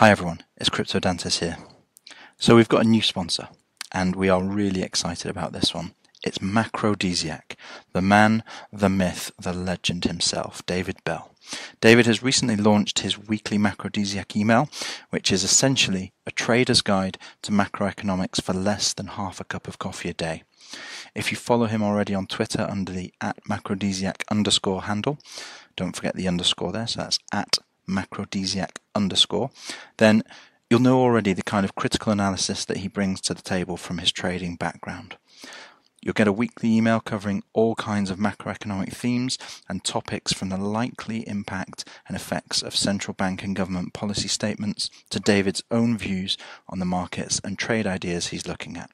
Hi everyone, it's Crypto Dantes here. So we've got a new sponsor, and we are really excited about this one. It's Macrodesiac, the man, the myth, the legend himself, David Belle. David has recently launched his weekly Macrodesiac email, which is essentially a trader's guide to macroeconomics for less than half a cup of coffee a day. If you follow him already on Twitter under the at macrodesiac underscore handle, don't forget the underscore there, so that's at macrodesiac underscore, then you'll know already the kind of critical analysis that he brings to the table from his trading background. You'll get a weekly email covering all kinds of macroeconomic themes and topics from the likely impact and effects of central bank and government policy statements to David's own views on the markets and trade ideas he's looking at.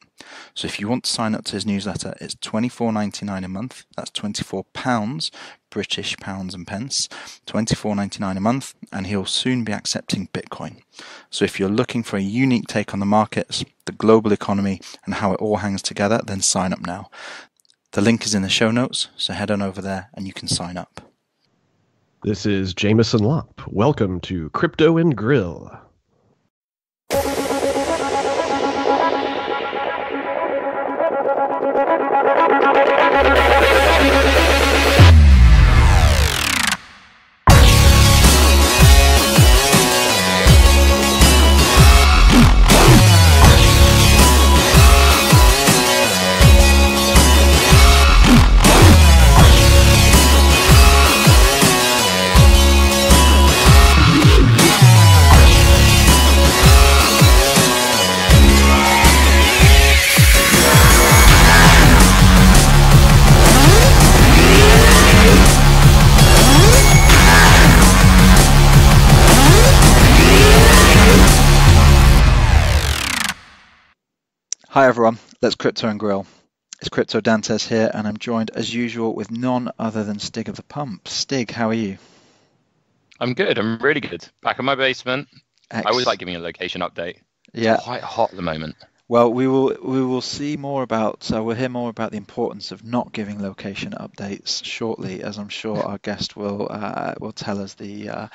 So if you want to sign up to his newsletter, it's $24.99 a month. That's 24 pounds, British pounds and pence, $24.99 a month, and he'll soon be accepting Bitcoin. So if you're looking for a unique take on the markets, the global economy, and how it all hangs together, then sign up now. The link is in the show notes, so head on over there and you can sign up. This is Jameson Lopp. Welcome to Crypto and Grill. Hi everyone, let's crypto and grill. It's Crypto Dantes here, and I'm joined as usual with none other than Stig of the Pump. Stig, how are you? I'm good. I'm really good. Back in my basement. I always like giving a location update. Yeah. Quite hot at the moment. Well, we will we will see more about. So we'll hear more about the importance of not giving location updates shortly, as I'm sure our guest will uh, will tell us the uh,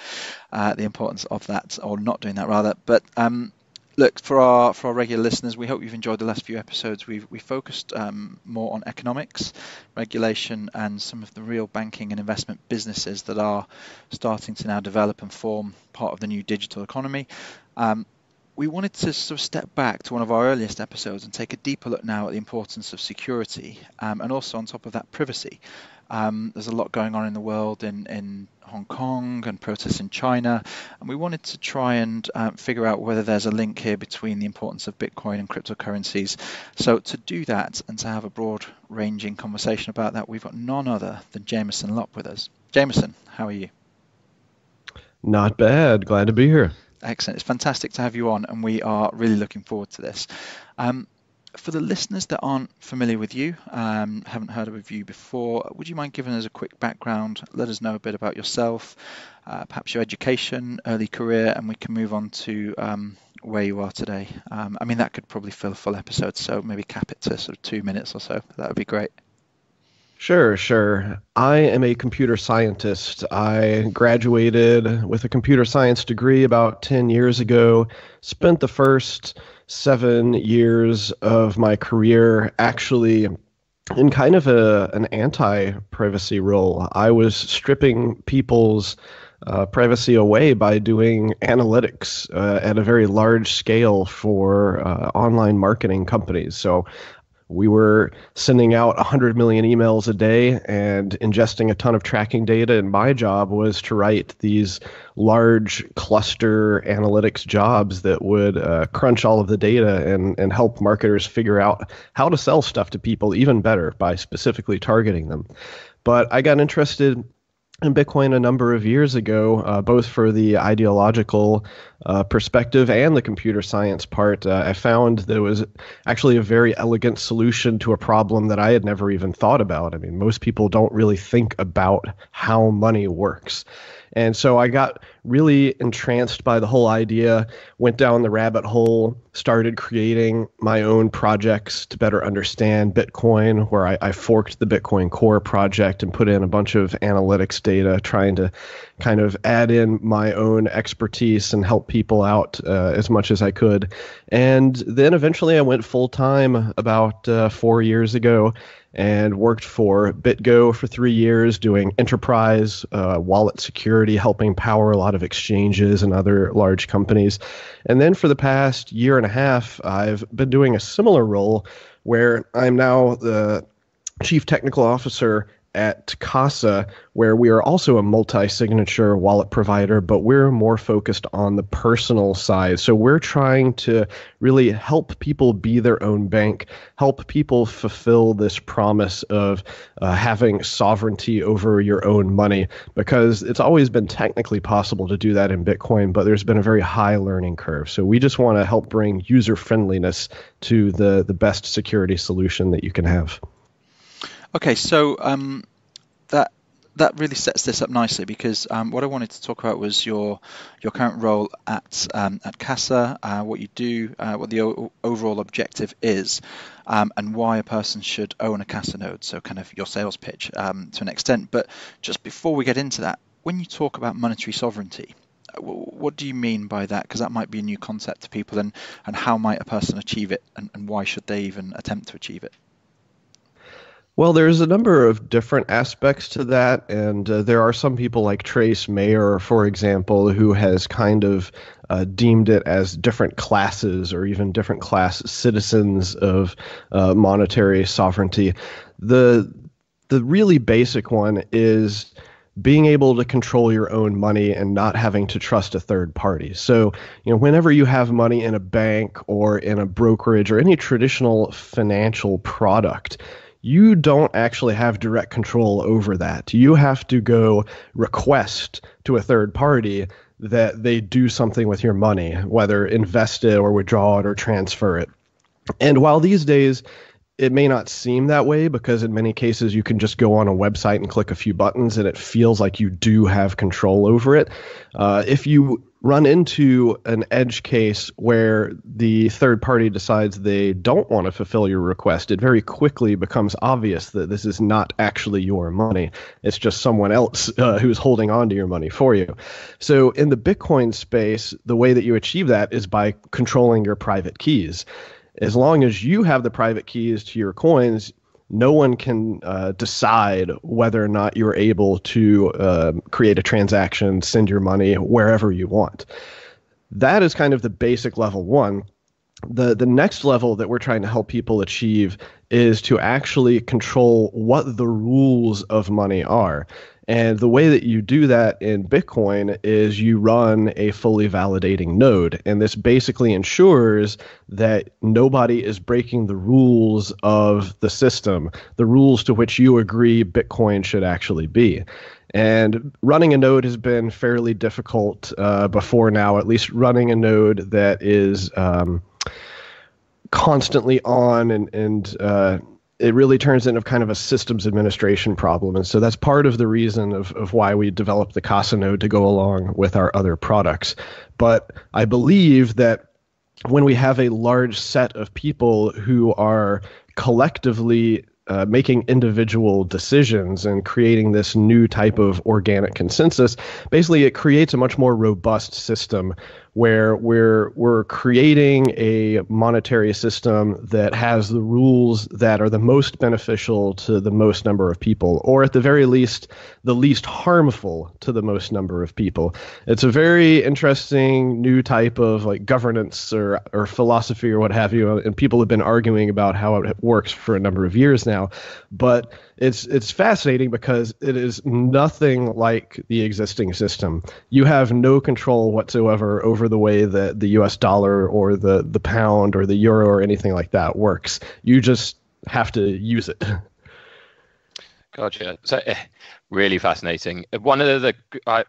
uh, the importance of that, or not doing that rather. But um, look for our for our regular listeners we hope you've enjoyed the last few episodes. We've we focused um, more on economics regulation and some of the real banking and investment businesses that are starting to now develop and form part of the new digital economy. Um, we wanted to sort of step back to one of our earliest episodes and take a deeper look now at the importance of security um, and also on top of that privacy um, there's a lot going on in the world in, in Hong Kong and protests in China. And we wanted to try and um, figure out whether there's a link here between the importance of Bitcoin and cryptocurrencies. So, to do that and to have a broad ranging conversation about that, we've got none other than Jameson Lopp with us. Jameson, how are you? Not bad. Glad to be here. Excellent. It's fantastic to have you on, and we are really looking forward to this. Um, for the listeners that aren't familiar with you, um, haven't heard of you before, would you mind giving us a quick background? Let us know a bit about yourself, uh, perhaps your education, early career, and we can move on to um, where you are today. Um, I mean, that could probably fill a full episode, so maybe cap it to sort of two minutes or so. That would be great. Sure, sure. I am a computer scientist. I graduated with a computer science degree about 10 years ago, spent the first seven years of my career actually in kind of a an anti-privacy role. I was stripping people's uh, privacy away by doing analytics uh, at a very large scale for uh, online marketing companies. So we were sending out 100 million emails a day and ingesting a ton of tracking data. And my job was to write these large cluster analytics jobs that would uh, crunch all of the data and, and help marketers figure out how to sell stuff to people even better by specifically targeting them. But i got interested in Bitcoin a number of years ago, uh, both for the ideological uh, perspective and the computer science part. Uh, I found there was actually a very elegant solution to a problem that I had never even thought about. I mean, most people don't really think about how money works. And so I got really entranced by the whole idea, went down the rabbit hole, started creating my own projects to better understand Bitcoin, where I, I, forked the Bitcoin Core project and put in a bunch of analytics data, trying to kind of add in my own expertise and help people out uh, as much as I could. And then eventually I went full time about uh, four years ago and worked for BitGo for three years doing enterprise uh, wallet security, helping power a lot of exchanges and other large companies. And then for the past year and a half, I've been doing a similar role where I'm now the chief technical officer at Casa, where we are also a multi signature wallet provider, but we're more focused on the personal side. So we're trying to really help people be their own bank, help people fulfill this promise of uh, having sovereignty over your own money, because it's always been technically possible to do that in Bitcoin, but there's been a very high learning curve. So we just want to help bring user friendliness to the, the best security solution that you can have. Okay, so um, that that really sets this up nicely because um, what I wanted to talk about was your your current role at um, at Casa, uh, what you do, uh, what the overall objective is, um, and why a person should own a Casa node. So kind of your sales pitch um, to an extent. But just before we get into that, when you talk about monetary sovereignty, uh, what do you mean by that? Because that might be a new concept to people, and and how might a person achieve it, and, and why should they even attempt to achieve it? Well, there's a number of different aspects to that, and uh, there are some people like Trace Mayer, for example, who has kind of uh, deemed it as different classes or even different class citizens of uh, monetary sovereignty. The the really basic one is being able to control your own money and not having to trust a third party. So, you know, whenever you have money in a bank or in a brokerage or any traditional financial product, you don't actually have direct control over that. You have to go request to a third party that they do something with your money, whether invest it or withdraw it or transfer it. And while these days it may not seem that way because in many cases you can just go on a website and click a few buttons and it feels like you do have control over it. Uh, if you run into an edge case where the third party decides they don't want to fulfill your request, it very quickly becomes obvious that this is not actually your money. It's just someone else uh, who's holding on to your money for you. So, in the Bitcoin space, the way that you achieve that is by controlling your private keys. As long as you have the private keys to your coins, no one can uh, decide whether or not you're able to uh, create a transaction, send your money wherever you want. That is kind of the basic level one. The, the next level that we're trying to help people achieve is to actually control what the rules of money are. And the way that you do that in Bitcoin is you run a fully validating node. And this basically ensures that nobody is breaking the rules of the system, the rules to which you agree Bitcoin should actually be. And running a node has been fairly difficult uh, before now, at least running a node that is um, constantly on and, and uh, it really turns into kind of a systems administration problem. And so that's part of the reason of, of why we developed the Casa node to go along with our other products. But I believe that when we have a large set of people who are collectively uh, making individual decisions and creating this new type of organic consensus, basically it creates a much more robust system where we're we're creating a monetary system that has the rules that are the most beneficial to the most number of people, or at the very least, the least harmful to the most number of people. It's a very interesting new type of like governance or or philosophy or what have you, and people have been arguing about how it works for a number of years now, but it's it's fascinating because it is nothing like the existing system. You have no control whatsoever over the way that the U.S. dollar or the the pound or the euro or anything like that works. You just have to use it. Gotcha. So, eh, really fascinating. One of the I,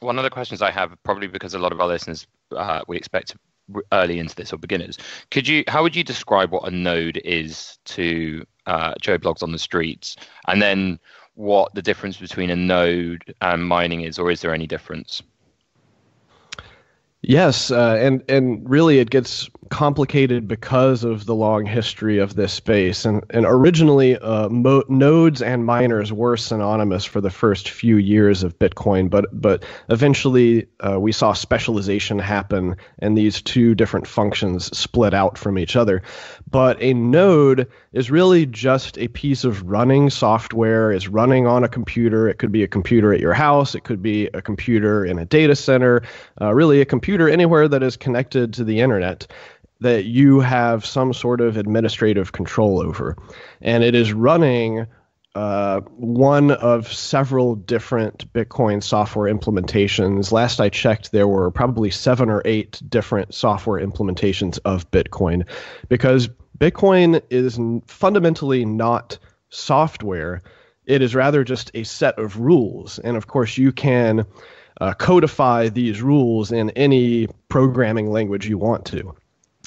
one of the questions I have, probably because a lot of our listeners uh, we expect early into this or beginners, could you how would you describe what a node is to uh, Joe Bloggs on the streets, and then what the difference between a node and mining is, or is there any difference? Yes, uh, and and really it gets complicated because of the long history of this space. And and originally, uh, mo- nodes and miners were synonymous for the first few years of Bitcoin, but but eventually uh, we saw specialization happen, and these two different functions split out from each other. But a node is really just a piece of running software. It's running on a computer. It could be a computer at your house. It could be a computer in a data center. Uh, really, a computer anywhere that is connected to the internet that you have some sort of administrative control over. And it is running uh, one of several different Bitcoin software implementations. Last I checked, there were probably seven or eight different software implementations of Bitcoin because Bitcoin is fundamentally not software. It is rather just a set of rules. And of course, you can uh, codify these rules in any programming language you want to.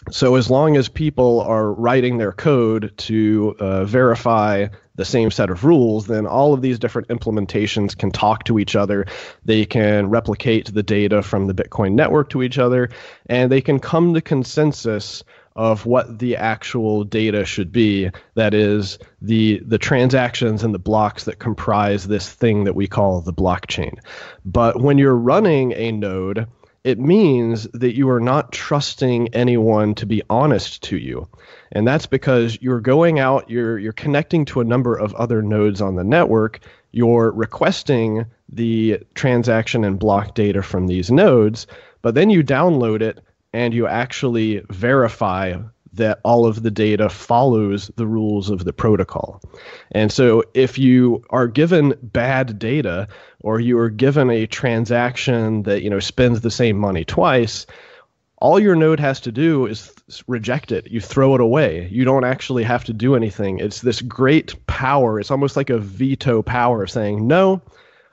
So, as long as people are writing their code to uh, verify the same set of rules, then all of these different implementations can talk to each other. They can replicate the data from the Bitcoin network to each other, and they can come to consensus of what the actual data should be. That is the the transactions and the blocks that comprise this thing that we call the blockchain. But when you're running a node, it means that you are not trusting anyone to be honest to you. And that's because you're going out, you're you're connecting to a number of other nodes on the network, you're requesting the transaction and block data from these nodes, but then you download it and you actually verify that all of the data follows the rules of the protocol. And so if you are given bad data or you are given a transaction that, you know, spends the same money twice, all your node has to do is reject it. You throw it away. You don't actually have to do anything. It's this great power. It's almost like a veto power of saying, "No,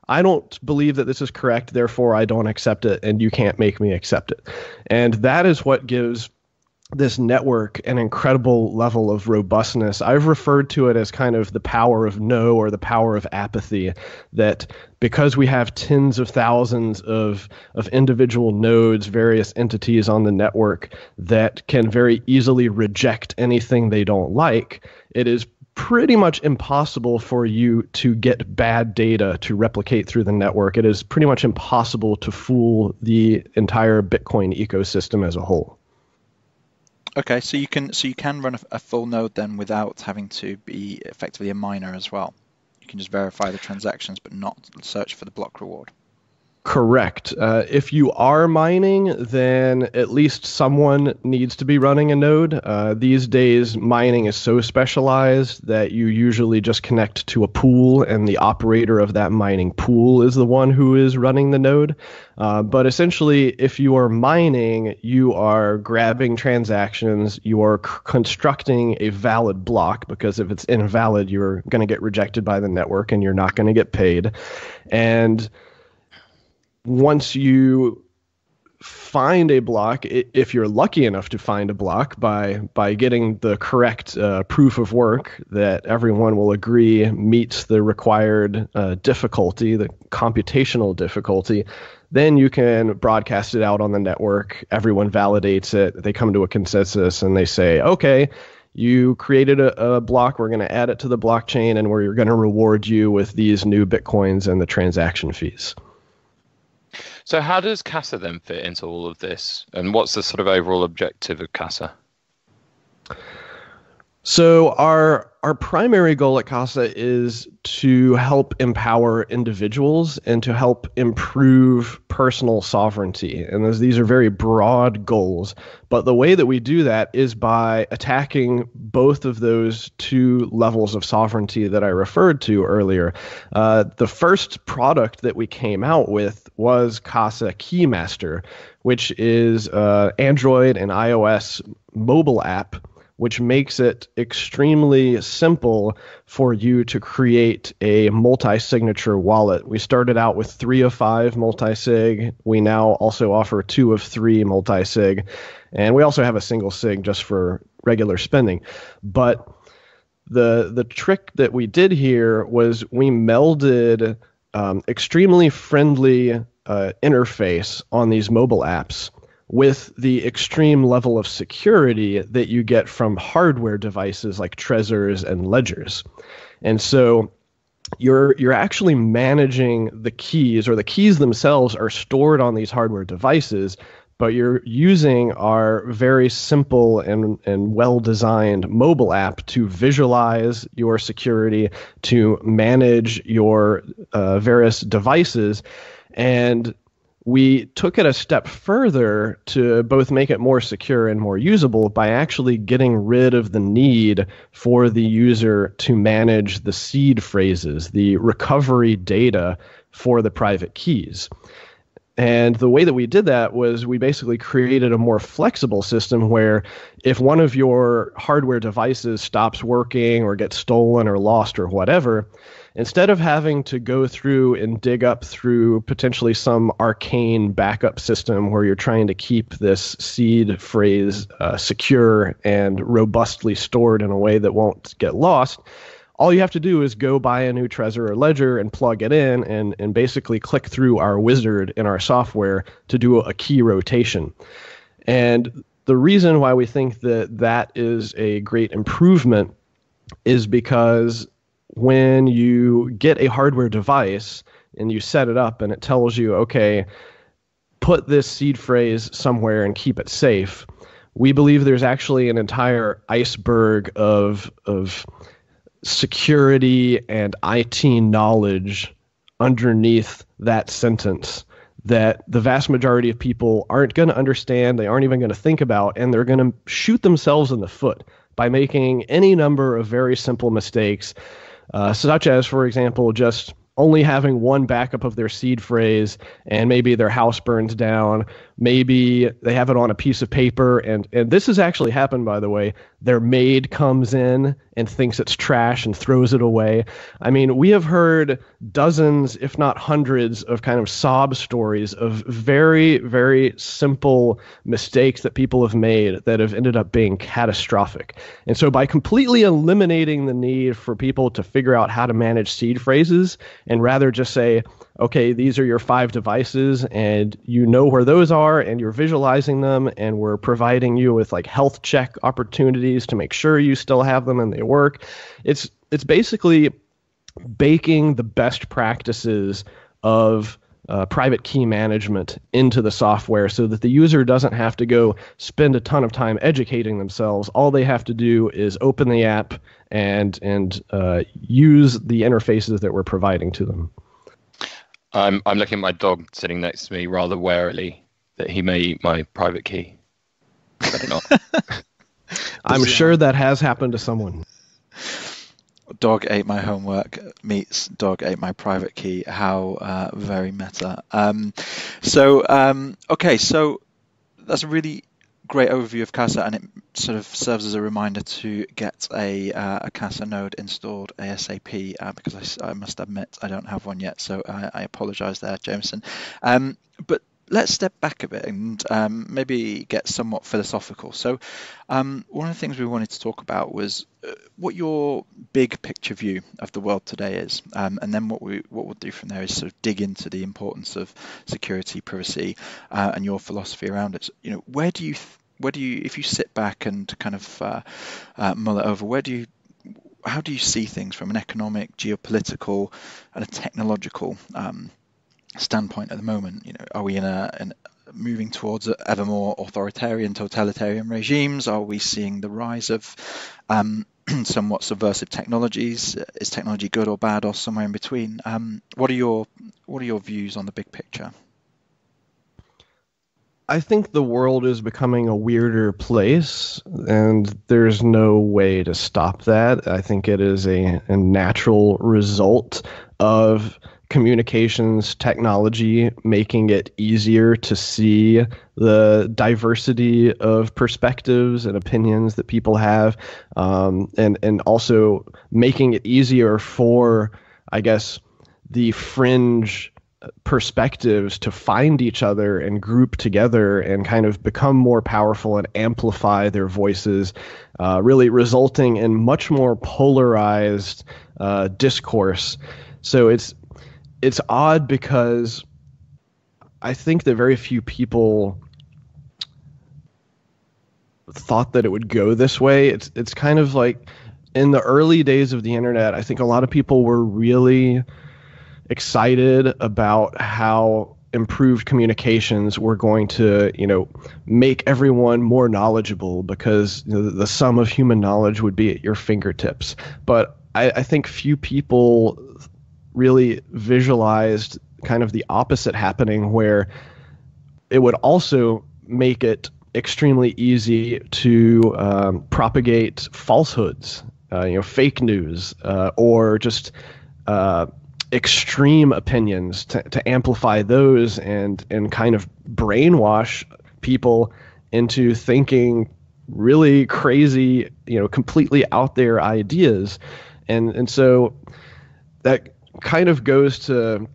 I don't believe that this is correct, therefore I don't accept it, and you can't make me accept it. And that is what gives this network an incredible level of robustness. I've referred to it as kind of the power of no or the power of apathy, that because we have tens of thousands of, of individual nodes, various entities on the network that can very easily reject anything they don't like, it is pretty much impossible for you to get bad data to replicate through the network. It is pretty much impossible to fool the entire Bitcoin ecosystem as a whole. Okay, so you can so you can run a, a full node then without having to be effectively a miner as well. You can just verify the transactions, but not search for the block reward. Correct. Uh, if you are mining, then at least someone needs to be running a node. Uh, these days, mining is so specialized that you usually just connect to a pool, and the operator of that mining pool is the one who is running the node. Uh, but essentially, if you are mining, you are grabbing transactions, you are c- constructing a valid block, because if it's invalid, you're going to get rejected by the network and you're not going to get paid. And once you find a block if you're lucky enough to find a block by by getting the correct uh, proof of work that everyone will agree meets the required uh, difficulty the computational difficulty then you can broadcast it out on the network. Everyone validates it. They come to a consensus and they say okay you created a, a block. We're going to add it to the blockchain and we're going to reward you with these new bitcoins and the transaction fees so how does Casa then fit into all of this, and what's the sort of overall objective of Casa? So our our primary goal at Casa is to help empower individuals and to help improve personal sovereignty. And those, these are very broad goals. But the way that we do that is by attacking both of those two levels of sovereignty that I referred to earlier. Uh, the first product that we came out with was Casa Keymaster, which is uh, Android and iOS mobile app which makes it extremely simple for you to create a multi signature wallet. We started out with three of five multi sig. We now also offer two of three multi sig. And we also have a single sig just for regular spending. But the the trick that we did here was we melded um, extremely friendly uh, interface on these mobile apps with the extreme level of security that you get from hardware devices like Trezors and Ledgers. And so you're you're actually managing the keys or the keys themselves are stored on these hardware devices but you're using our very simple and, and well designed mobile app to visualize your security, to manage your uh, various devices. And we took it a step further to both make it more secure and more usable by actually getting rid of the need for the user to manage the seed phrases, the recovery data for the private keys. And the way that we did that was we basically created a more flexible system where if one of your hardware devices stops working or gets stolen or lost or whatever, instead of having to go through and dig up through potentially some arcane backup system where you're trying to keep this seed phrase uh, secure and robustly stored in a way that won't get lost, all you have to do is go buy a new Trezor or Ledger and plug it in and, and basically click through our wizard in our software to do a key rotation. And the reason why we think that that is a great improvement is because when you get a hardware device and you set it up and it tells you, okay, put this seed phrase somewhere and keep it safe, we believe there's actually an entire iceberg of of security and IT knowledge underneath that sentence that the vast majority of people aren't going to understand, they aren't even going to think about, and they're going to shoot themselves in the foot by making any number of very simple mistakes uh, such as, for example, just only having one backup of their seed phrase and maybe their house burns down maybe they have it on a piece of paper. And and this has actually happened by the way. Their maid comes in and thinks it's trash and throws it away. I mean we have heard dozens if not hundreds of kind of sob stories of very very simple mistakes that people have made that have ended up being catastrophic. And so by completely eliminating the need for people to figure out how to manage seed phrases and rather just say okay, these are your five devices and you know where those are and you're visualizing them and we're providing you with like health check opportunities to make sure you still have them and they work. It's it's basically baking the best practices of uh, private key management into the software so that the user doesn't have to go spend a ton of time educating themselves. All they have to do is open the app and and uh, use the interfaces that we're providing to them. I'm I'm looking at my dog sitting next to me rather warily that he may eat my private key. Better not. I'm sure that has happened to someone. Dog ate my homework meets dog ate my private key. How uh, very meta. Um, so um, okay, so that's a really great overview of Casa, and it sort of serves as a reminder to get a, uh, a Casa node installed ASAP uh, because I, I, must admit I don't have one yet, so I, I apologise there, Jameson. Um, but let's step back a bit and um, maybe get somewhat philosophical. So, um, one of the things we wanted to talk about was uh, what your big picture view of the world today is, um, and then what we what we'll do from there is sort of dig into the importance of security, privacy, uh, and your philosophy around it. You know, where do you where do you if you sit back and kind of uh, uh mull it over, where do you how do you see things from an economic, geopolitical, and a technological um, standpoint at the moment? You know, are we in a in moving towards ever more authoritarian, totalitarian regimes? Are we seeing the rise of um, somewhat subversive technologies? Is technology good or bad, or somewhere in between? Um, what are your what are your views on the big picture? I think the world is becoming a weirder place, and there's no way to stop that. I think it is a, a natural result of communications technology making it easier to see the diversity of perspectives and opinions that people have, um, and and also making it easier for, I guess, the fringe perspectives to find each other and group together and kind of become more powerful and amplify their voices, uh, really resulting in much more polarized uh, discourse. So it's it's odd because I think that very few people thought that it would go this way. It's it's kind of like in the early days of the internet, I think a lot of people were really excited about how improved communications were going to, you know, make everyone more knowledgeable because you know, the sum of human knowledge would be at your fingertips. But I, I think few people really visualized kind of the opposite happening where it would also make it extremely easy to um, propagate falsehoods, uh, you know, fake news, uh, or just uh, extreme opinions to, to amplify those and and kind of brainwash people into thinking really crazy, you know, completely out there ideas, and and so that kind of goes to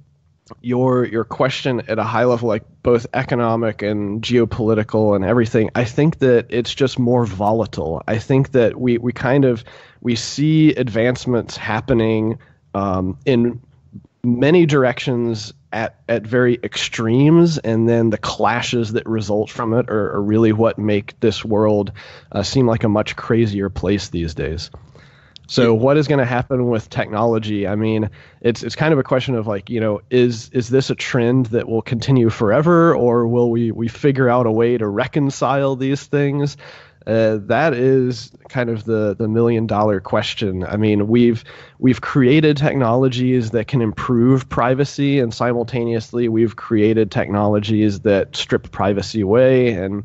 your your question at a high level, like both economic and geopolitical and everything, I think that it's just more volatile. I think that we we kind of we see advancements happening um, in many directions at at very extremes, and then the clashes that result from it are, are really what make this world uh, seem like a much crazier place these days. So what is going to happen with technology? I mean, it's it's kind of a question of like, you know, is is this a trend that will continue forever, or will we we figure out a way to reconcile these things? Uh, that is kind of the the million dollar question. I mean, we've we've created technologies that can improve privacy, and simultaneously we've created technologies that strip privacy away. And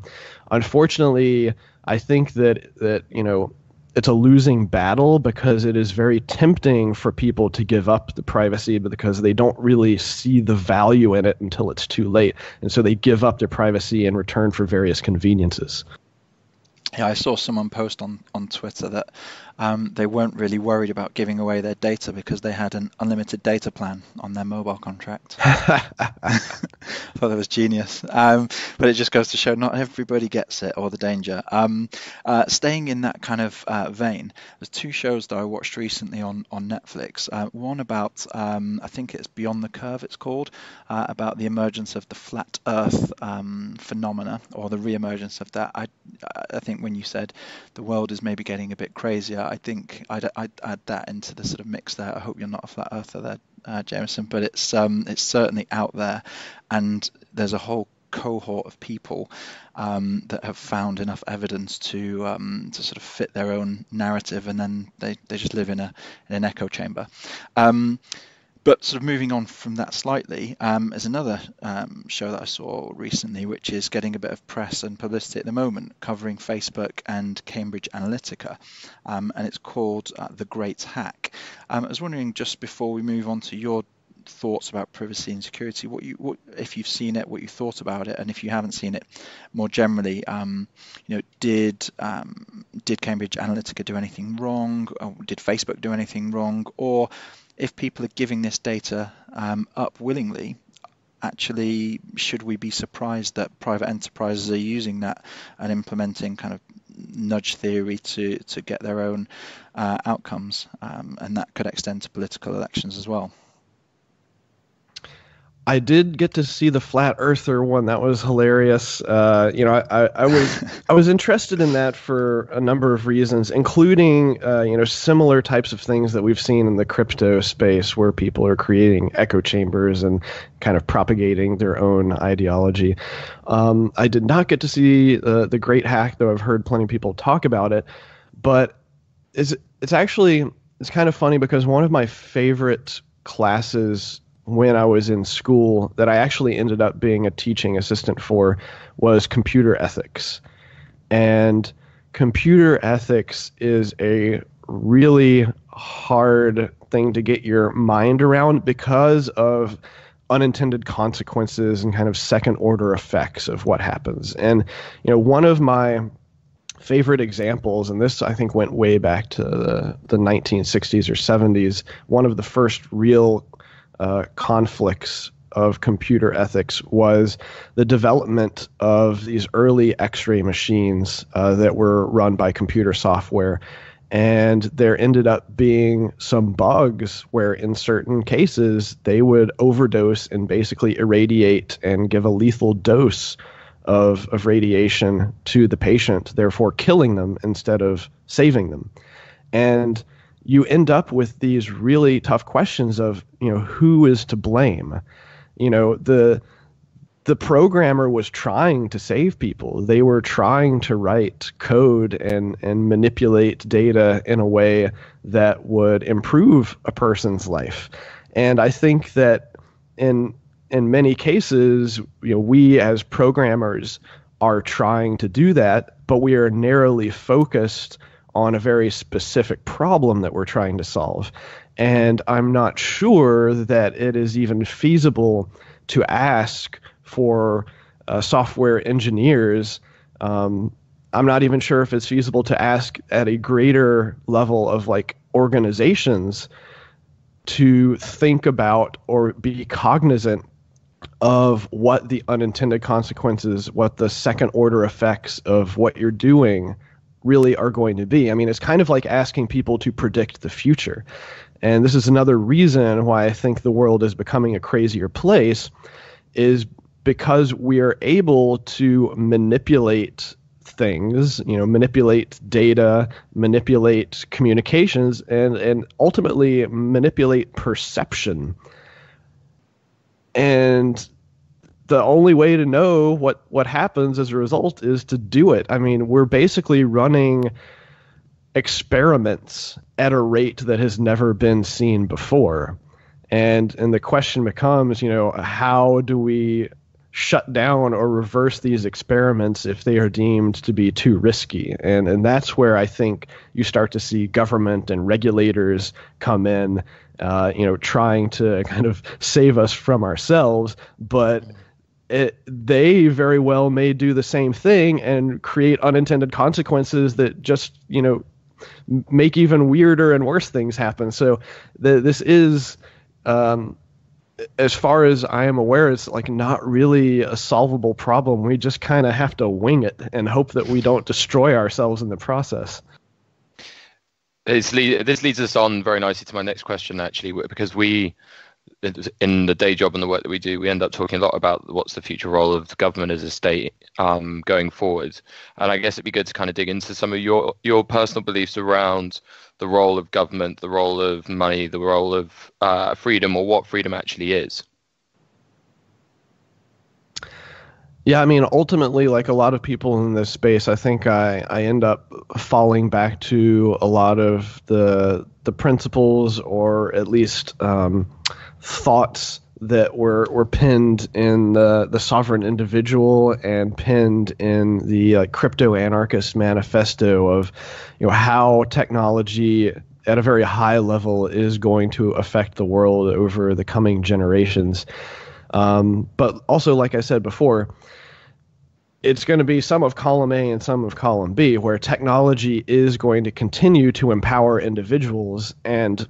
unfortunately, I think that that you know it's a losing battle because it is very tempting for people to give up the privacy because they don't really see the value in it until it's too late and so they give up their privacy in return for various conveniences yeah, I saw someone post on, on Twitter that um, they weren't really worried about giving away their data because they had an unlimited data plan on their mobile contract. I thought that was genius. Um, but it just goes to show not everybody gets it or the danger. Um, uh, staying in that kind of uh, vein, there's two shows that I watched recently on, on Netflix. Uh, one about, um, I think it's Beyond the Curve, it's called, uh, about the emergence of the flat earth um, phenomena or the re emergence of that. I, I think when you said the world is maybe getting a bit crazier, I think I'd, I'd, add that into the sort of mix there. I hope you're not a flat earther there, uh, Jameson, but it's um, it's certainly out there, and there's a whole cohort of people um, that have found enough evidence to um, to sort of fit their own narrative, and then they, they just live in a in an echo chamber. Um, but sort of moving on from that slightly, um, there's another um, show that I saw recently, which is getting a bit of press and publicity at the moment, covering Facebook and Cambridge Analytica, um, and it's called uh, The Great Hack. Um, I was wondering, just before we move on to your thoughts about privacy and security, what you, what, if you've seen it, what you thought about it, and if you haven't seen it, more generally, um, you know, did um, did Cambridge Analytica do anything wrong? Or did Facebook do anything wrong? Or if people are giving this data um, up willingly, actually, should we be surprised that private enterprises are using that and implementing kind of nudge theory to, to get their own uh, outcomes? Um, and that could extend to political elections as well. I did get to see the flat earther one. That was hilarious. Uh, you know, I, I, was I was interested in that for a number of reasons, including uh, you know similar types of things that we've seen in the crypto space, where people are creating echo chambers and kind of propagating their own ideology. Um, I did not get to see uh, the Great Hack, though I've heard plenty of people talk about it. But it's it's actually it's kind of funny because one of my favorite classes when I was in school that I actually ended up being a teaching assistant for was computer ethics. And computer ethics is a really hard thing to get your mind around because of unintended consequences and kind of second order effects of what happens. And you know, one of my favorite examples, and this I think went way back to the, the 1960s or 70s, one of the first real uh, conflicts of computer ethics was the development of these early X-ray machines uh, that were run by computer software. And there ended up being some bugs where, in certain cases, they would overdose and basically irradiate and give a lethal dose of, of radiation to the patient, therefore killing them instead of saving them. And you end up with these really tough questions of, you know, who is to blame? You know, the the programmer was trying to save people. They were trying to write code and, and manipulate data in a way that would improve a person's life. And I think that in in many cases, you know, we as programmers are trying to do that, but we are narrowly focused on a very specific problem that we're trying to solve. And I'm not sure that it is even feasible to ask for uh, software engineers. Um, I'm not even sure if it's feasible to ask at a greater level of like organizations to think about or be cognizant of what the unintended consequences, what the second order effects of what you're doing really are going to be. I mean, it's kind of like asking people to predict the future. And this is another reason why I think the world is becoming a crazier place is because we are able to manipulate things, you know, manipulate data, manipulate communications and and ultimately manipulate perception and the only way to know what what happens as a result is to do it. I mean, we're basically running experiments at a rate that has never been seen before. And and the question becomes, you know, how do we shut down or reverse these experiments if they are deemed to be too risky? And and that's where I think you start to see government and regulators come in uh, you know, trying to kind of save us from ourselves, but it, they very well may do the same thing and create unintended consequences that just, you know, make even weirder and worse things happen. So the, this is, um, as far as I am aware, it's like not really a solvable problem. We just kind of have to wing it and hope that we don't destroy ourselves in the process. This, lead, this leads us on very nicely to my next question, actually, because we, in the day job and the work that we do, we end up talking a lot about what's the future role of government as a state um, going forward. And I guess it'd be good to kind of dig into some of your your personal beliefs around the role of government, the role of money, the role of uh, freedom, or what freedom actually is. Yeah, I mean, ultimately, like a lot of people in this space, I think I, I end up falling back to a lot of the the principles or at least um, thoughts that were were pinned in the the sovereign individual and pinned in the crypto anarchist manifesto of you know how technology at a very high level is going to affect the world over the coming generations. Um, but also, like I said before, it's going to be some of column A and some of column B, where technology is going to continue to empower individuals, and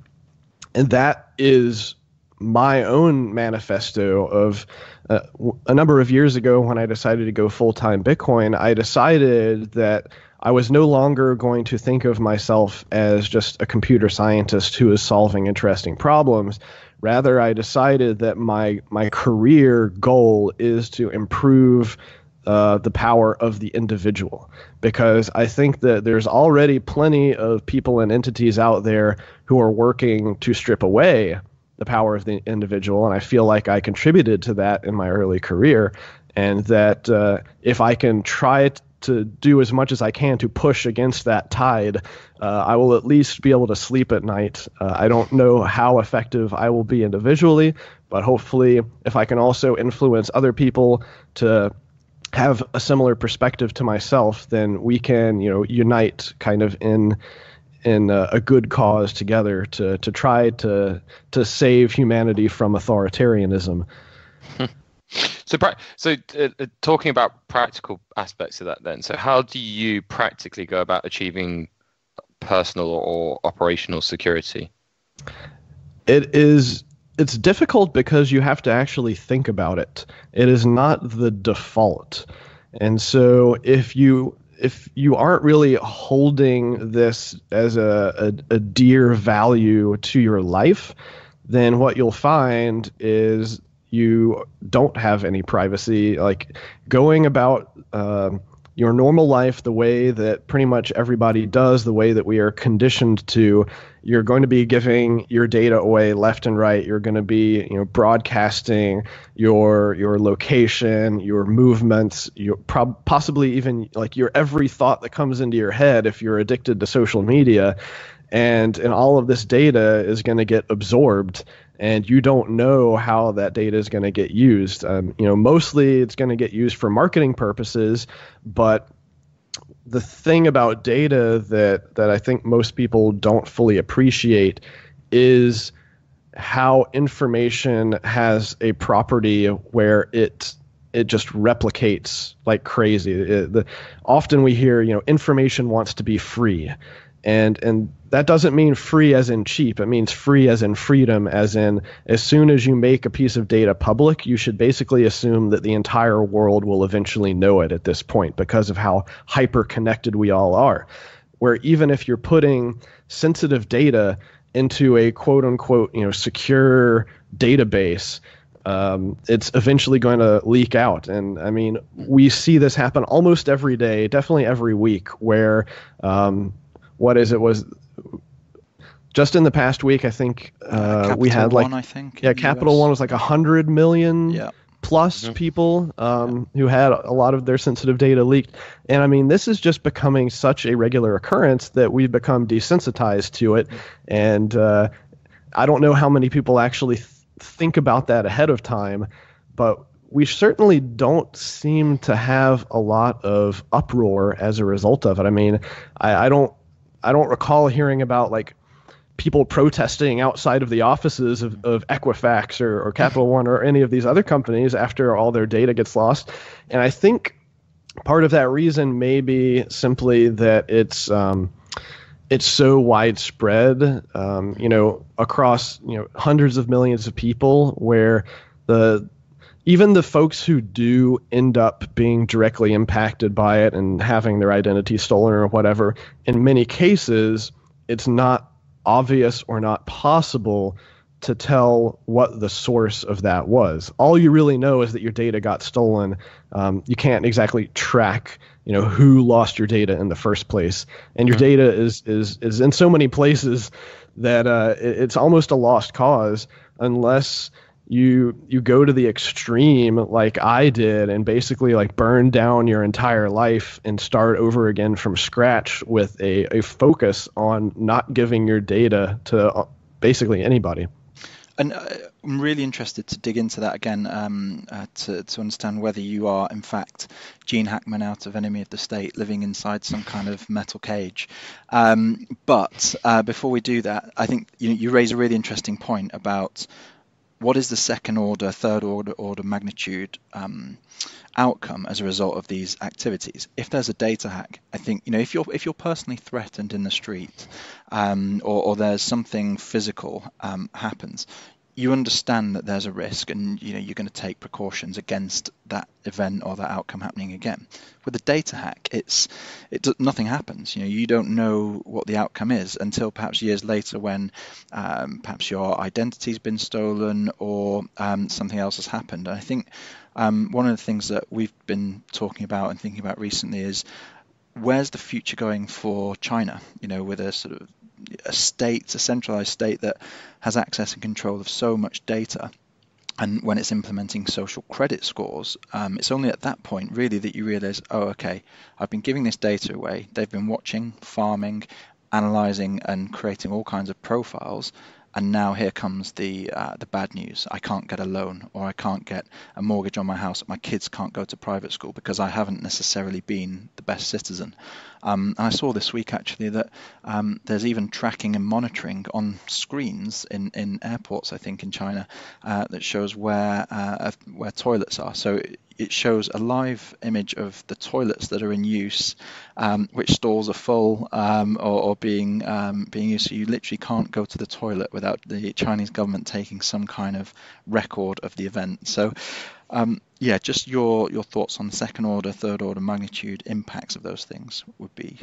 and that is my own manifesto of uh, a number of years ago when I decided to go full time Bitcoin. I decided that I was no longer going to think of myself as just a computer scientist who is solving interesting problems. Rather, I decided that my my career goal is to improve uh, the power of the individual. Because I think that there's already plenty of people and entities out there who are working to strip away the power of the individual, and I feel like I contributed to that in my early career, and that uh, if I can try to do as much as I can to push against that tide, uh, I will at least be able to sleep at night. Uh, I don't know how effective I will be individually, but hopefully, if I can also influence other people to have a similar perspective to myself, then we can, you know, unite kind of in in a, a, good cause together to to try to to save humanity from authoritarianism. so, so uh, uh, talking about practical aspects of that, then, so how do you practically go about achieving personal or operational security? It is it's difficult because you have to actually think about it. It is not the default. And so if you if you aren't really holding this as a, a, a dear value to your life, then what you'll find is you don't have any privacy. Like going about um, your normal life the way that pretty much everybody does, the way that we are conditioned to, you're going to be giving your data away left and right. You're going to be, you know, broadcasting your your location, your movements, your possibly even like your every thought that comes into your head if you're addicted to social media. And and all of this data is going to get absorbed and you don't know how that data is going to get used. Um, you know, mostly it's going to get used for marketing purposes, but the thing about data that that I think most people don't fully appreciate is how information has a property where it it just replicates like crazy. It, the, often we hear, you know, information wants to be free, and and that doesn't mean free as in cheap. It means free as in freedom, as in as soon as you make a piece of data public, you should basically assume that the entire world will eventually know it at this point because of how hyper connected we all are. Where even if you're putting sensitive data into a quote unquote, you know, secure database, um, it's eventually going to leak out. And I mean, we see this happen almost every day, definitely every week, where um, what is it was just in the past week, I think uh, we had like One, I think. yeah, Capital US. One was like a hundred million Yeah. plus people um, who had a lot of their sensitive data leaked. And I mean, this is just becoming such a regular occurrence that we've become desensitized to it. And uh, I don't know how many people actually th- think about that ahead of time, but we certainly don't seem to have a lot of uproar as a result of it. I mean, I, I don't, I don't recall hearing about like people protesting outside of the offices of, of Equifax or, or Capital One or any of these other companies after all their data gets lost. And I think part of that reason may be simply that it's um, it's so widespread, um, you know, across you know hundreds of millions of people, where the even the folks who do end up being directly impacted by it and having their identity stolen or whatever, in many cases, it's not obvious or not possible to tell what the source of that was. All you really know is that your data got stolen. Um, you can't exactly track, you know, who lost your data in the first place, and your data is is is in so many places that uh, it- it's almost a lost cause unless you you go to the extreme like I did and basically like burn down your entire life and start over again from scratch with a, a focus on not giving your data to uh, basically anybody. And uh, I'm really interested to dig into that again um, uh, to, to understand whether you are, in fact, Gene Hackman out of Enemy of the State, living inside some kind of metal cage. Um, but uh, before we do that, I think you, you raise a really interesting point about what is the second order, third order, order magnitude um, outcome as a result of these activities. If there's a data hack, I think you know if you're if you're personally threatened in the street, um, or, or there's something physical um, happens, you understand that there's a risk, and you know you're going to take precautions against that event or that outcome happening again. With a data hack, it's it nothing happens. You know you don't know what the outcome is until perhaps years later when um, perhaps your identity's been stolen or um, something else has happened. And I think um, one of the things that we've been talking about and thinking about recently is where's the future going for China? You know, with a sort of a state, a centralized state that has access and control of so much data. And when it's implementing social credit scores, um, it's only at that point really that you realize, oh, okay, I've been giving this data away. They've been watching, farming, analyzing, and creating all kinds of profiles. And now here comes the uh, the bad news. I can't get a loan, or I can't get a mortgage on my house. My kids can't go to private school because I haven't necessarily been the best citizen. Um, and I saw this week actually that um, there's even tracking and monitoring on screens in, in airports, I think in China, uh, that shows where uh, where toilets are. So it shows a live image of the toilets that are in use, um, which stalls are full um, or, or, being um, being used. So you literally can't go to the toilet without the Chinese government taking some kind of record of the event. So. Um, yeah, just your your thoughts on second order, third order magnitude impacts of those things would be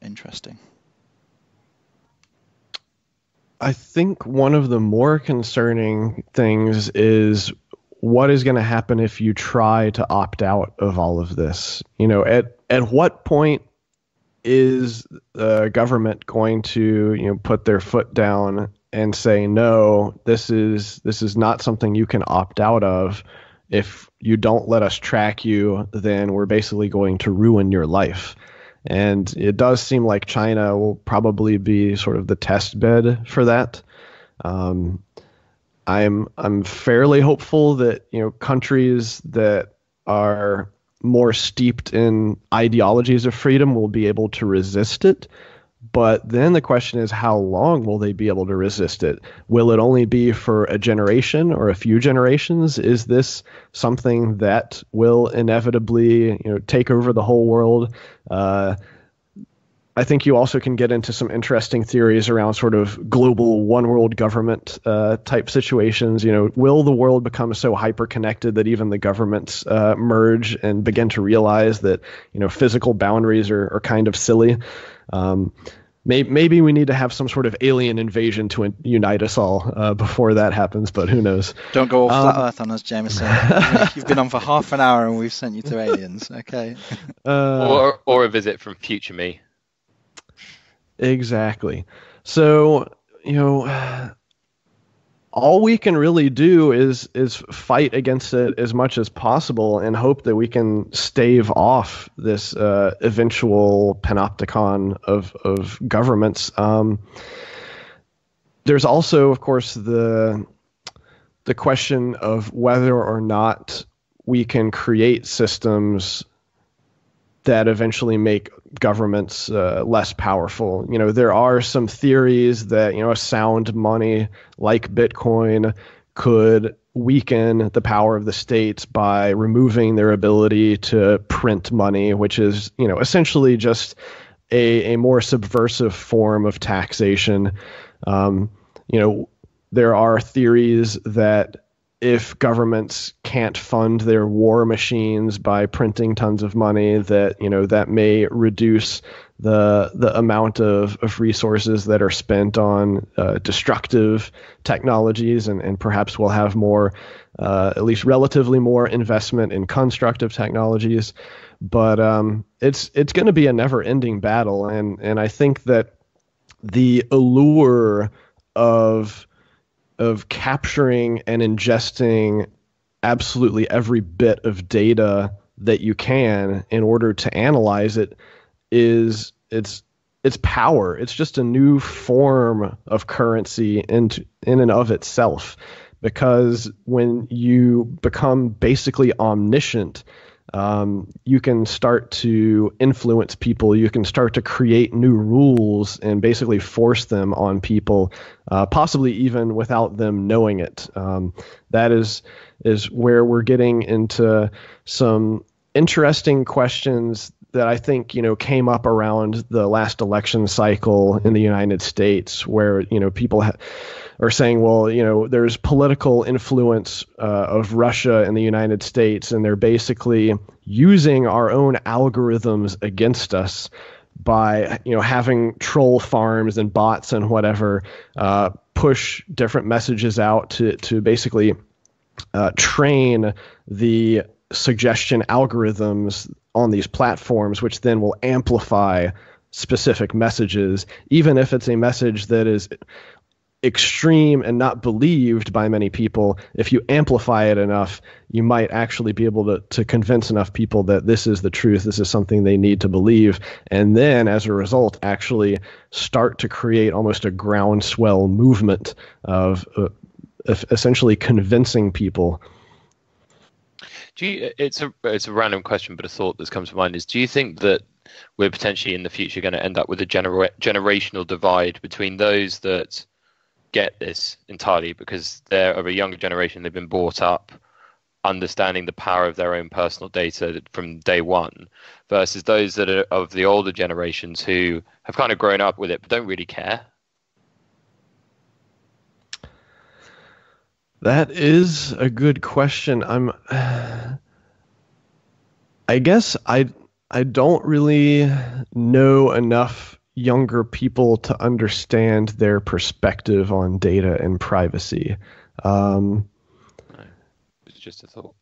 interesting. I think one of the more concerning things is what is going to happen if you try to opt out of all of this. You know, at at what point is the government going to you know put their foot down and say no this is this is not something you can opt out of if you don't let us track you then we're basically going to ruin your life and it does seem like China will probably be sort of the test bed for that. Um, I'm I'm fairly hopeful that you know countries that are more steeped in ideologies of freedom will be able to resist it. But then the question is, how long will they be able to resist it? Will it only be for a generation or a few generations? Is this something that will inevitably, you know, take over the whole world? Uh, I think you also can get into some interesting theories around sort of global one world government uh, type situations. You know, will the world become so hyper connected that even the governments uh, merge and begin to realize that you know physical boundaries are, are kind of silly? Um, maybe, maybe we need to have some sort of alien invasion to unite us all uh, before that happens, but who knows? Don't go all um, flat Earth on us, Jameson. You've been on for half an hour and we've sent you to aliens. Okay. Uh, or or a visit from future me. Exactly. So you know all we can really do is is fight against it as much as possible and hope that we can stave off this uh, eventual panopticon of of governments. Um, there's also, of course, the the question of whether or not we can create systems that eventually make governments uh, less powerful. You know, there are some theories that you know a sound money like Bitcoin could weaken the power of the states by removing their ability to print money, which is you know essentially just a, a more subversive form of taxation. Um, you know, there are theories that if governments can't fund their war machines by printing tons of money that you know that may reduce the the amount of, of resources that are spent on uh, destructive technologies and, and perhaps we'll have more uh, at least relatively more investment in constructive technologies. But um, it's it's going to be a never ending battle. And and I think that the allure of of capturing and ingesting absolutely every bit of data that you can in order to analyze it is it's it's power. It's just a new form of currency in in and of itself. Because when you become basically omniscient, um, you can start to influence people. You can start to create new rules and basically force them on people, uh, possibly even without them knowing it. Um, that is is where we're getting into some interesting questions that I think you know came up around the last election cycle in the United States, where you know people. Ha- are saying, well, you know, there's political influence uh, of Russia in the United States, and they're basically using our own algorithms against us by, you know, having troll farms and bots and whatever uh, push different messages out to to basically uh, train the suggestion algorithms on these platforms, which then will amplify specific messages, even if it's a message that is extreme and not believed by many people, if you amplify it enough, you might actually be able to, to convince enough people that this is the truth, this is something they need to believe, and then as a result, actually start to create almost a groundswell movement of, uh, essentially convincing people. Do you, it's a it's a random question, but a thought that's come to mind is: Do you think that we're potentially in the future going to end up with a genera- generational divide between those that get this entirely because they're of a younger generation. They've been brought up understanding the power of their own personal data from day one versus those that are of the older generations who have kind of grown up with it but don't really care? That is a good question. I'm I guess I I don't really know enough younger people to understand their perspective on data and privacy. Um, it's just a thought.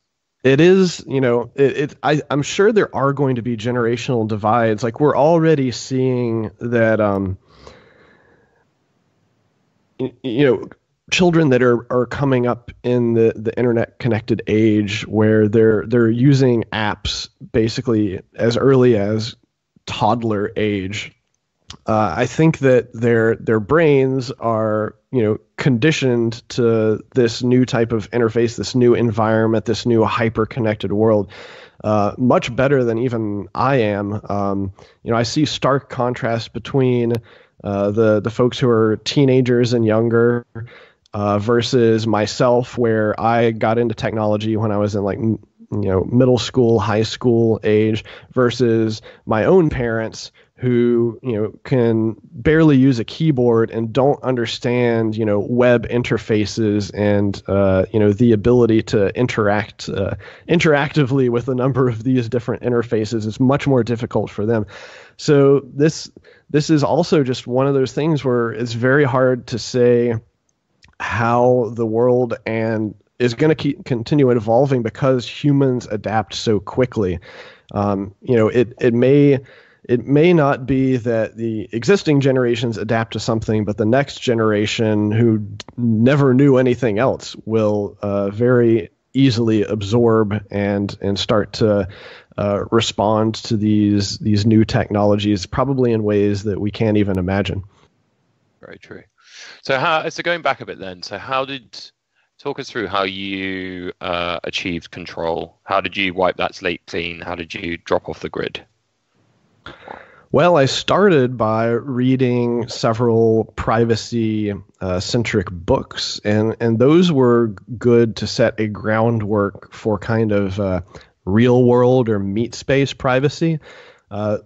It is, you know, it, it I, I'm sure there are going to be generational divides. Like we're already seeing that, um, you, you know, children that are, are coming up in the, the internet connected age where they're they're using apps basically as early as toddler age uh, I think that their their brains are you know conditioned to this new type of interface, this new environment, this new hyper connected world. Uh, much better than even I am. Um, you know, I see stark contrast between uh, the the folks who are teenagers and younger uh, versus myself, where I got into technology when I was in like you know middle school, high school age, versus my own parents who you know can barely use a keyboard and don't understand you know web interfaces and uh, you know the ability to interact uh, interactively with a number of these different interfaces is much more difficult for them. So this this is also just one of those things where it's very hard to say how the world and is going to keep continue evolving because humans adapt so quickly. Um, you know, it it may it may not be that the existing generations adapt to something, but the next generation who d- never knew anything else will uh, very easily absorb and and start to uh, respond to these these new technologies, probably in ways that we can't even imagine. Very true. So how so going back a bit then, so how did talk us through how you uh, achieved control? How did you wipe that slate clean? How did you drop off the grid? Well, I started by reading several privacy uh, centric books, and, and those were good to set a groundwork for kind of uh, real world or meat space privacy. Uh,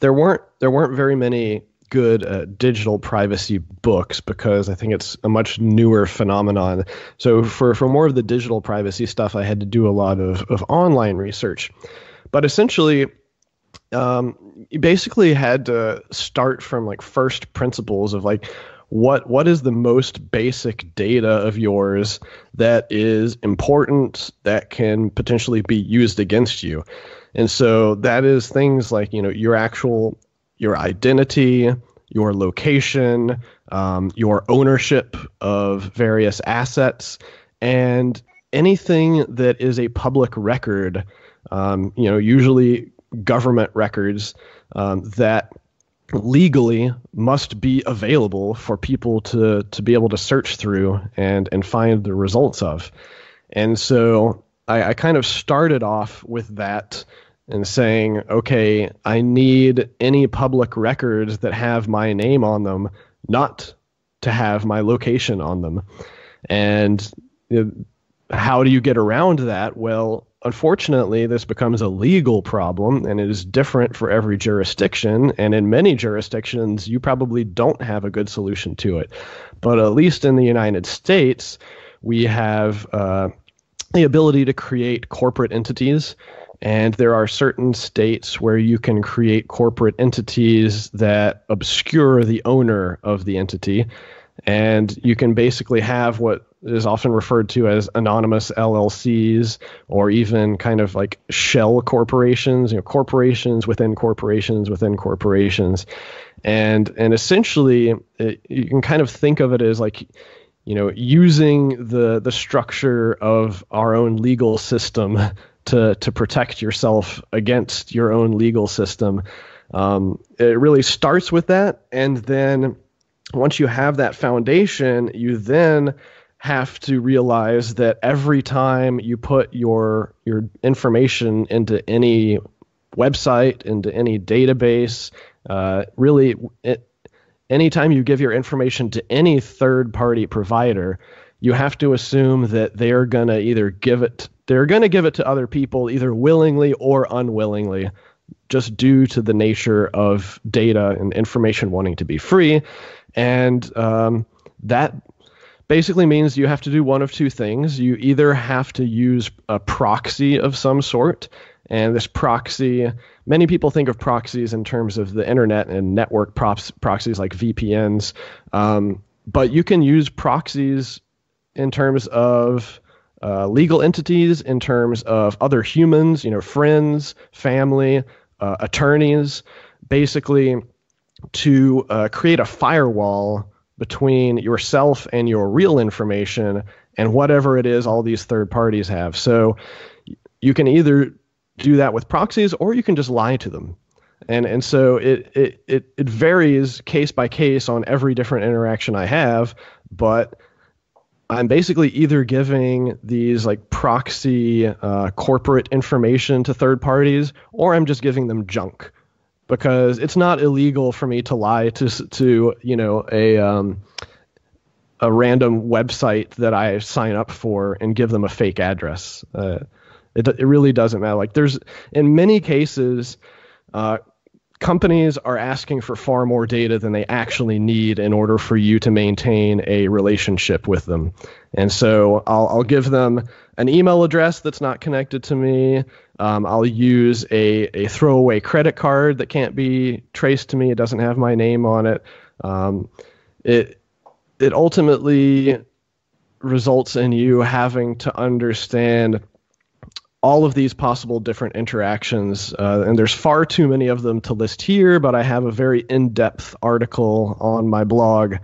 there weren't there weren't very many good uh, digital privacy books because I think it's a much newer phenomenon. So for for more of the digital privacy stuff, I had to do a lot of, of online research. But essentially, um, you basically had to start from like first principles of like what what is the most basic data of yours that is important that can potentially be used against you? And so that is things like you know your actual your identity your location um, your ownership of various assets and anything that is a public record. Um, you know usually government records um, that legally must be available for people to to be able to search through and and find the results of. And so I, I kind of started off with that and saying, okay, I need any public records that have my name on them, not to have my location on them. And you know, how do you get around that? Well, unfortunately, this becomes a legal problem and it is different for every jurisdiction. And in many jurisdictions, you probably don't have a good solution to it. But at least in the United States, we have uh, the ability to create corporate entities. And there are certain states where you can create corporate entities that obscure the owner of the entity. And you can basically have what is often referred to as anonymous LLCs or even kind of like shell corporations, you know, corporations within corporations within corporations. And and essentially it, you can kind of think of it as like you know using the the structure of our own legal system to to protect yourself against your own legal system. Um, it really starts with that, and then once you have that foundation, you then have to realize that every time you put your your information into any website, into any database, uh, really, it, anytime you give your information to any third party provider, you have to assume that they're going to either give it they're going to give it to other people either willingly or unwillingly just due to the nature of data and information wanting to be free and um, that basically means you have to do one of two things. You either have to use a proxy of some sort and this proxy many people think of proxies in terms of the internet and network props, proxies like vpns um, but you can use proxies in terms of uh, legal entities, in terms of other humans, you know, friends, family, uh, attorneys, basically to uh, create a firewall between yourself and your real information and whatever it is all these third parties have. So you can either do that with proxies or you can just lie to them. And and so it it it, it varies case by case on every different interaction I have, but I'm basically either giving these like proxy uh, corporate information to third parties, or I'm just giving them junk, because it's not illegal for me to lie to to you know a um, a random website that I sign up for and give them a fake address. Uh, it it really doesn't matter. Like there's in many cases. Uh, companies are asking for far more data than they actually need in order for you to maintain a relationship with them. And so I'll, I'll give them an email address that's not connected to me. Um, I'll use a, a throwaway credit card that can't be traced to me. It doesn't have my name on it. Um, it it ultimately results in you having to understand all of these possible different interactions, uh, and there's far too many of them to list here. But I have a very in-depth article on my blog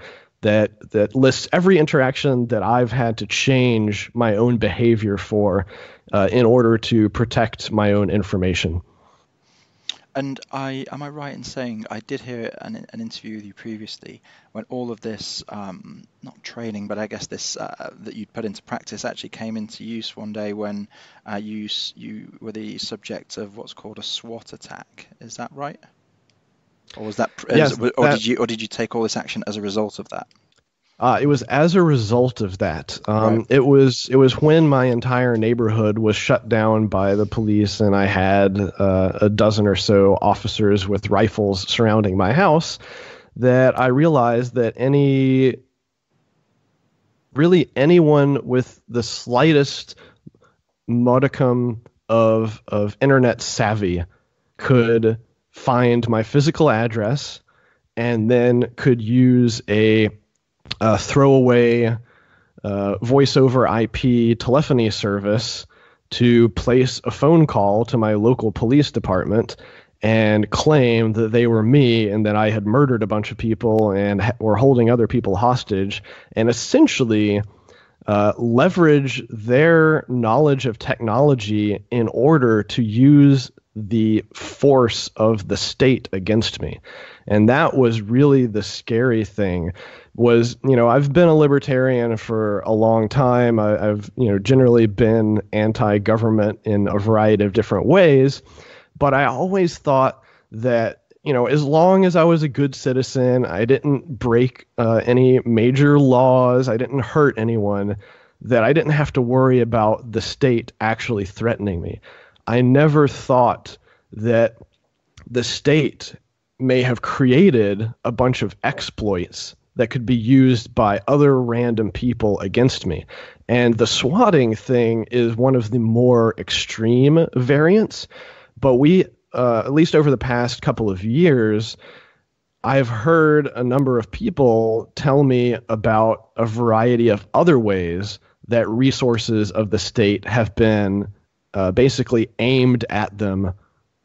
that that lists every interaction that I've had to change my own behavior for uh, in order to protect my own information. And I am I right in saying I did hear an, an interview with you previously when all of this, um, not training, but I guess this uh, that you'd put into practice actually came into use one day when uh, you you were the subject of what's called a SWAT attack. Is that right? Or was that, yes, or that, did you or did you take all this action as a result of that? Uh, it was as a result of that. Um, right. It was it was when my entire neighborhood was shut down by the police, and I had uh, a dozen or so officers with rifles surrounding my house. That I realized that any really anyone with the slightest modicum of of internet savvy could find my physical address and then could use a uh, throwaway uh, voice over IP telephony service to place a phone call to my local police department and claim that they were me and that I had murdered a bunch of people and ha- were holding other people hostage, and essentially uh, leverage their knowledge of technology in order to use the force of the state against me. And that was really the scary thing was, you know, I've been a libertarian for a long time. I, have you know, generally been anti-government in a variety of different ways, but I always thought that, you know, as long as I was a good citizen, I didn't break uh, any major laws, I didn't hurt anyone, that I didn't have to worry about the state actually threatening me. I never thought that the state may have created a bunch of exploits that could be used by other random people against me. And the swatting thing is one of the more extreme variants. But we, uh, at least over the past couple of years, I've heard a number of people tell me about a variety of other ways that resources of the state have been uh, basically aimed at them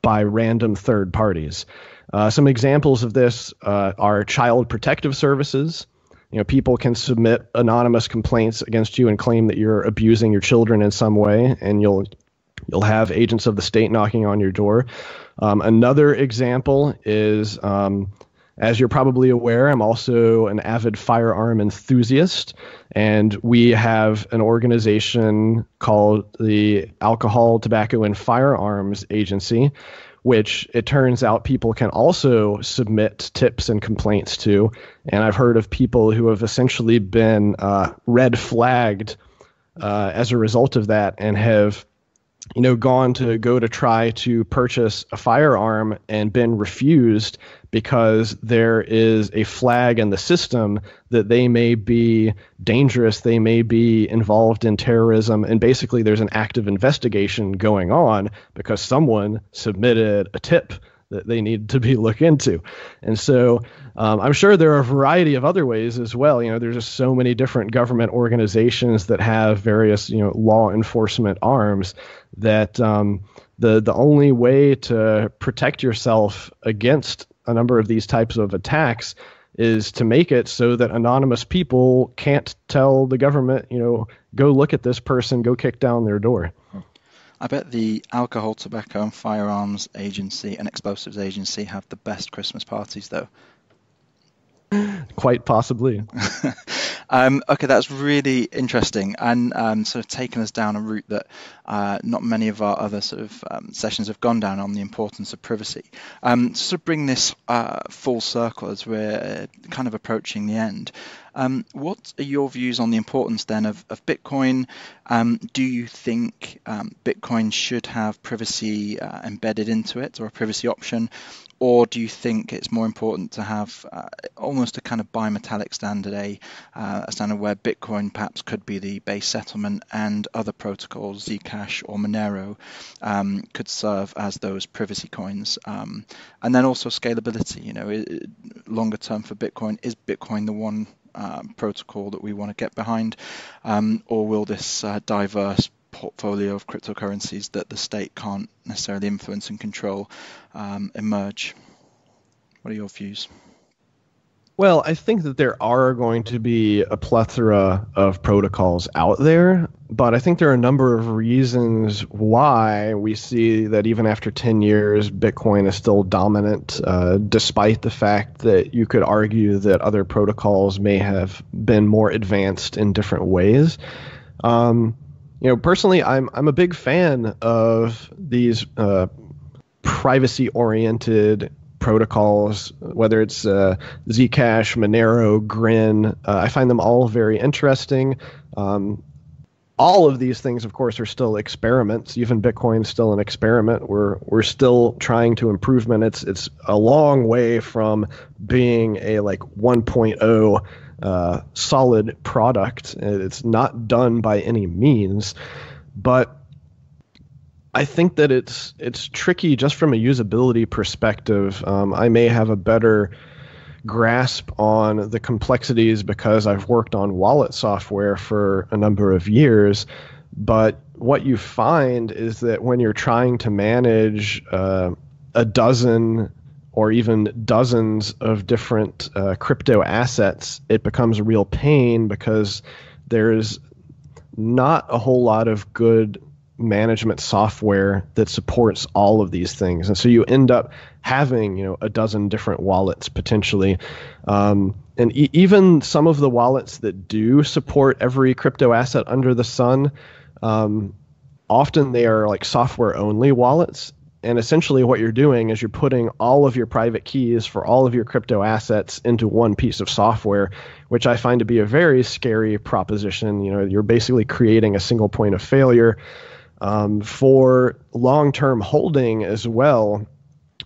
by random third parties. Uh, some examples of this uh, are child protective services. You know, people can submit anonymous complaints against you and claim that you're abusing your children in some way, and you'll you'll have agents of the state knocking on your door. Um, another example is, um, as you're probably aware, I'm also an avid firearm enthusiast, and we have an organization called the Alcohol, Tobacco, and Firearms Agency, which it turns out people can also submit tips and complaints to. And I've heard of people who have essentially been uh, red flagged uh, as a result of that and have you know, gone to go to try to purchase a firearm and been refused because there is a flag in the system that they may be dangerous, they may be involved in terrorism, and basically there's an active investigation going on because someone submitted a tip that they need to be looked into. And so um, I'm sure there are a variety of other ways as well. You know, there's just so many different government organizations that have various, you know, law enforcement arms that um, the the only way to protect yourself against a number of these types of attacks is to make it so that anonymous people can't tell the government, you know, go look at this person, go kick down their door. I bet the Alcohol, Tobacco and Firearms Agency and Explosives Agency have the best Christmas parties, though. Quite possibly. um, okay, that's really interesting and um, sort of taken us down a route that uh, not many of our other sort of um, sessions have gone down on the importance of privacy. Um, to sort of bring this uh, full circle as we're kind of approaching the end, um, what are your views on the importance then of, of Bitcoin? Um, do you think Bitcoin should have privacy uh, embedded into it or a privacy option? Or do you think it's more important to have uh, almost a kind of bimetallic standard, a, uh, a, standard where Bitcoin perhaps could be the base settlement and other protocols, Zcash or Monero, um, could serve as those privacy coins? Um, and then also scalability, you know, longer term for Bitcoin, is Bitcoin the one uh, protocol that we want to get behind, um, or will this uh, diverse portfolio of cryptocurrencies that the state can't necessarily influence and control um, emerge. What are your views? Well, I think that there are going to be a plethora of protocols out there, but I think there are a number of reasons why we see that even after 10 years, Bitcoin is still dominant, uh, despite the fact that you could argue that other protocols may have been more advanced in different ways. Um, you know, personally, I'm I'm a big fan of these uh, privacy-oriented protocols, whether it's uh, Zcash, Monero, Grin. Uh, I find them all very interesting. Um, all of these things, of course, are still experiments. Even Bitcoin is still an experiment. We're we're still trying to improvement. It's it's a long way from being a like 1.0 uh, solid product. It's not done by any means, but I think that it's it's tricky just from a usability perspective. Um, I may have a better grasp on the complexities because I've worked on wallet software for a number of years. But what you find is that when you're trying to manage uh, a dozen or even dozens of different uh, crypto assets, it becomes a real pain because there's not a whole lot of good management software that supports all of these things, and so you end up having you know a dozen different wallets potentially. Um, and e- even some of the wallets that do support every crypto asset under the sun, um, often they are like software only wallets and essentially, what you're doing is you're putting all of your private keys for all of your crypto assets into one piece of software, which I find to be a very scary proposition. You know, you're basically creating a single point of failure. Um, for long term holding as well,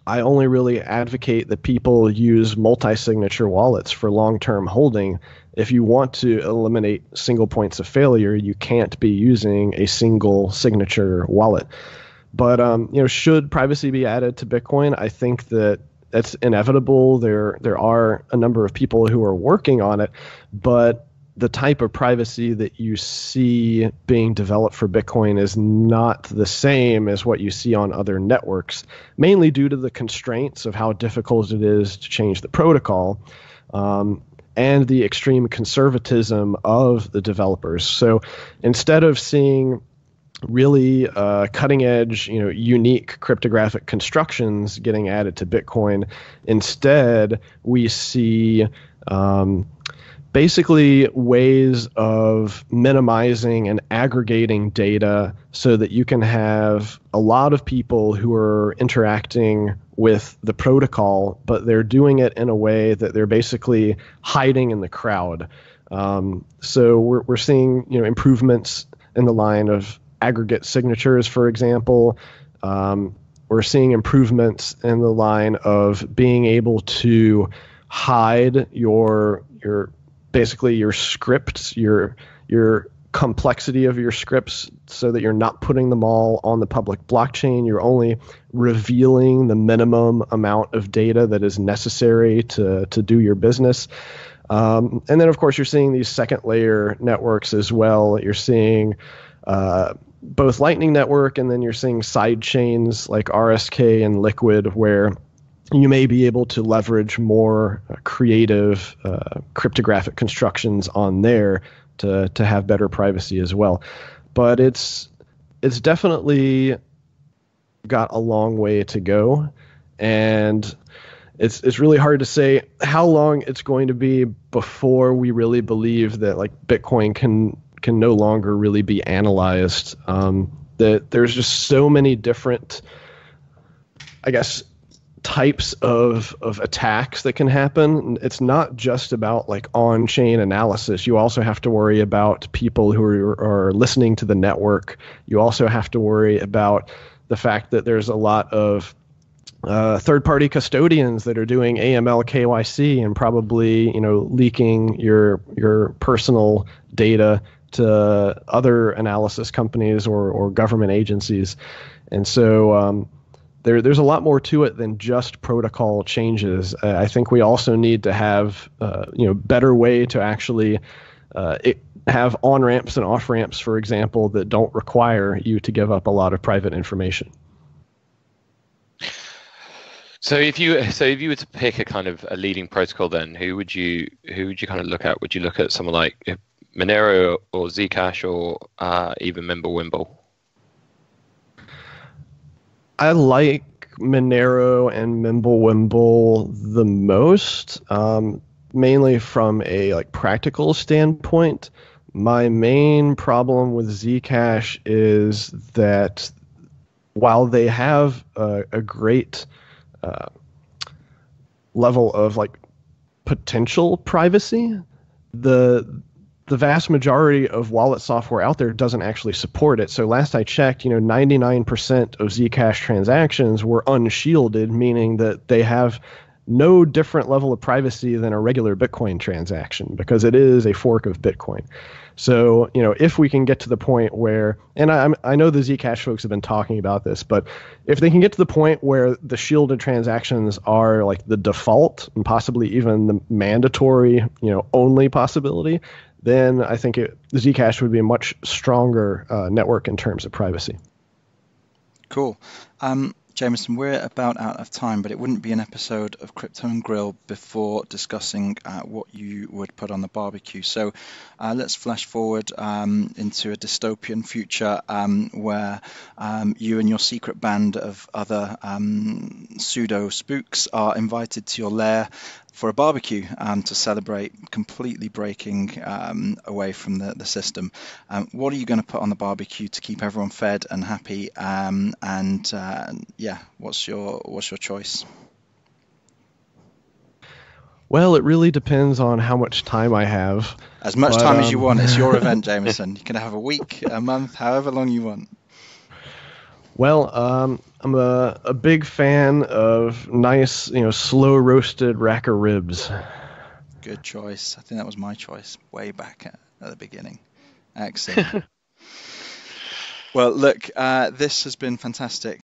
I only really advocate that people use multi signature wallets for long term holding. If you want to eliminate single points of failure, you can't be using a single signature wallet. But um, you know, should privacy be added to Bitcoin? I think that that's inevitable. There there are a number of people who are working on it, but the type of privacy that you see being developed for Bitcoin is not the same as what you see on other networks, mainly due to the constraints of how difficult it is to change the protocol. Um, and the extreme conservatism of the developers. So instead of seeing really uh, cutting edge, you know, unique cryptographic constructions getting added to Bitcoin. Instead, we see um, basically ways of minimizing and aggregating data so that you can have a lot of people who are interacting with the protocol, but they're doing it in a way that they're basically hiding in the crowd. Um, so we're, we're seeing you know improvements in the line of aggregate signatures, for example. Um, we're seeing improvements in the line of being able to hide your your basically your scripts, your your complexity of your scripts so that you're not putting them all on the public blockchain. You're only revealing the minimum amount of data that is necessary to, to do your business. Um, and then, of course, you're seeing these second layer networks as well. You're seeing uh, both Lightning Network and then you're seeing side chains like RSK and Liquid where you may be able to leverage more uh, creative uh, cryptographic constructions on there to to have better privacy as well. But it's it's definitely got a long way to go, and it's it's really hard to say how long it's going to be before we really believe that like Bitcoin can can no longer really be analyzed. Um, that there's just so many different, I guess, types of of attacks that can happen. It's not just about like on chain analysis. You also have to worry about people who are, are listening to the network. You also have to worry about the fact that there's a lot of uh, third-party custodians that are doing AML KYC and probably you know leaking your your personal data to other analysis companies or or government agencies, and so. Um, there, there's a lot more to it than just protocol changes. I think we also need to have, uh, you know, better way to actually uh, it, have on ramps and off ramps, for example, that don't require you to give up a lot of private information. So if you so if you were to pick a kind of a leading protocol, then who would you who would you kind of look at? Would you look at someone like Monero or Zcash or uh, even Mimblewimble? I like Monero and Mimblewimble the most, um, mainly from a like practical standpoint. My main problem with Zcash is that while they have a, a great uh, level of like potential privacy, the the vast majority of wallet software out there doesn't actually support it. So last I checked, you know, 99% of Zcash transactions were unshielded, meaning that they have no different level of privacy than a regular Bitcoin transaction because it is a fork of Bitcoin. So, you know, if we can get to the point where, and I, I know the Zcash folks have been talking about this, but if they can get to the point where the shielded transactions are like the default and possibly even the mandatory, you know, only possibility, then I think it, Zcash would be a much stronger uh, network in terms of privacy. Cool. Um, Jameson, we're about out of time, but it wouldn't be an episode of Crypto and Grill before discussing uh, what you would put on the barbecue. So uh, let's flash forward um, into a dystopian future um, where um, you and your secret band of other um, pseudo spooks are invited to your lair for a barbecue um, to celebrate completely breaking um, away from the, the system. Um, what are you going to put on the barbecue to keep everyone fed and happy? Um, and uh, yeah, what's your what's your choice? Well, it really depends on how much time I have. As much but, time as you want. It's your event, Jameson. You can have a week, a month, however long you want. Well, um, I'm a, a big fan of nice, you know, slow roasted rack of ribs. Good choice. I think that was my choice way back at, at the beginning. Excellent. well, look, uh, this has been fantastic.